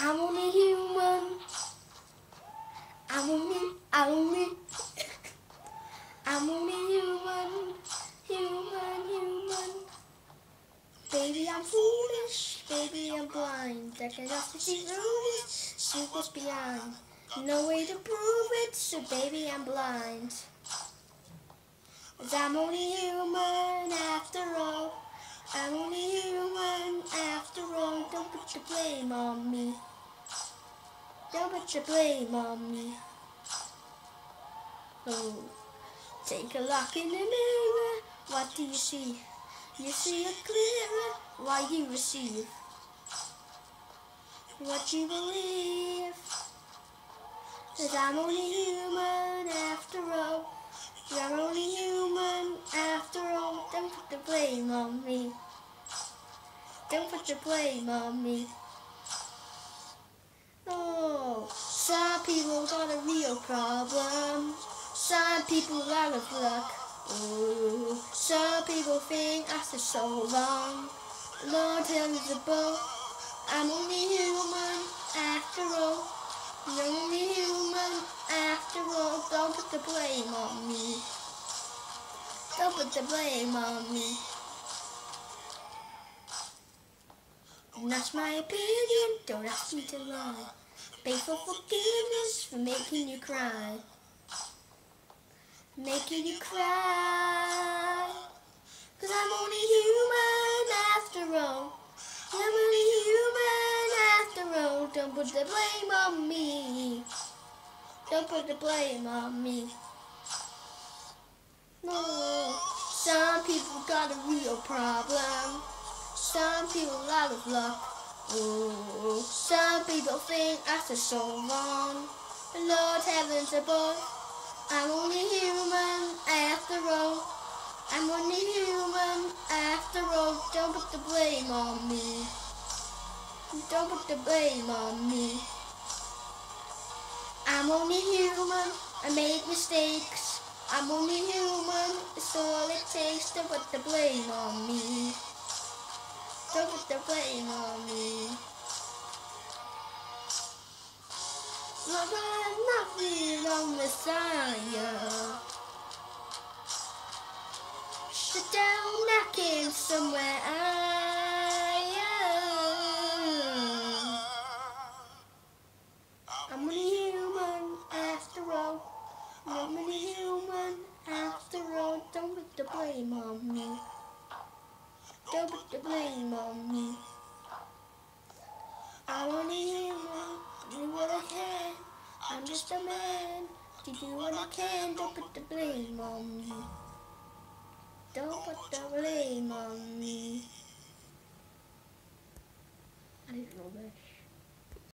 I'm only human. I'm only, I'm only, I'm only human, human, human. Baby, I'm foolish. Baby, I'm blind. I can just see through this. See what's behind. No way to prove it, so baby, I'm blind. Cause I'm only human Don't put your blame on me. Don't put your blame on me. Oh, take a look in the mirror. What do you see? You see it clearer. Why you receive what you believe. Cause I'm only human after all. I'm only human after all. Don't put the blame on me. Don't put the blame on me. Oh, some people got a real problem. Some people out of luck. Ooh, some people think after so long. Lord heavens above, I'm only human after all. I'm only human after all. Don't put the blame on me. Don't put the blame on me. That's my opinion, don't ask me to lie. Beg for forgiveness for making you cry. Making you cry. Cause I'm only human after all. I'm only human after all. Don't put the blame on me. Don't put the blame on me. No. Some people got a real problem. Some people out of luck. Ooh. Some people think after so long. Lord heavens above. I'm only human after all. I'm only human after all. Don't put the blame on me. Don't put the blame on me. I'm only human. I make mistakes. I'm only human. It's all it takes to put the blame on me. Don't put the blame on me. Lord, I'm not the Messiah. Sit down knocking somewhere I am. I'm only human after all. I'm only human after all. Don't put the blame on me. Don't put the blame on me. I'm only human. Do what I can. I'm just a man. To do what I can. Don't put the blame on me. Don't put the blame on me. I didn't know that.